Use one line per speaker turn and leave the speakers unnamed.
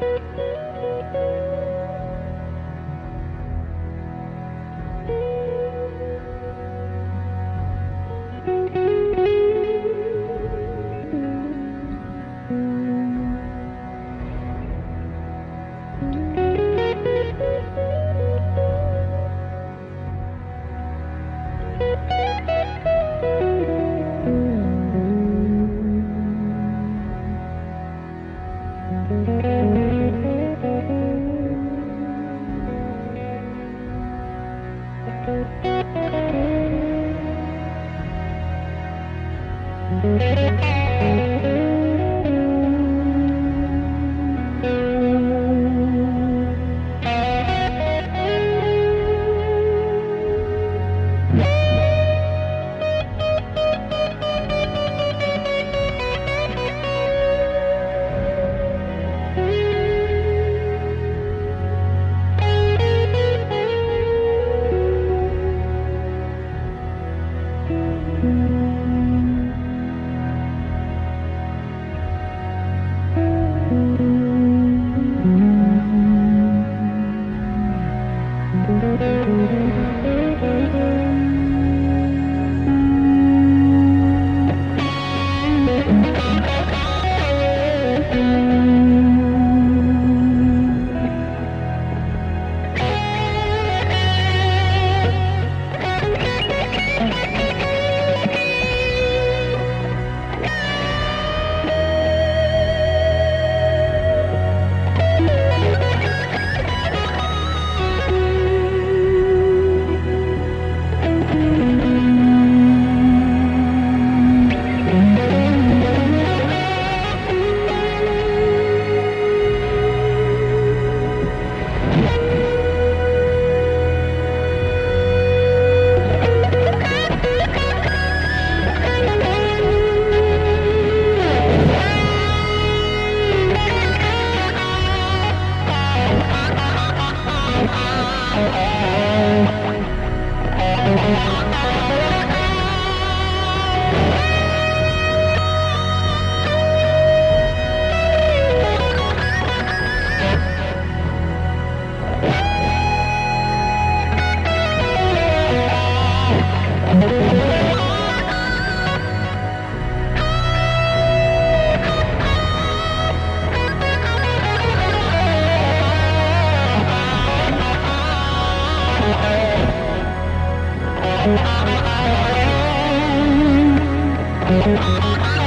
Música Thank you.
Thank you.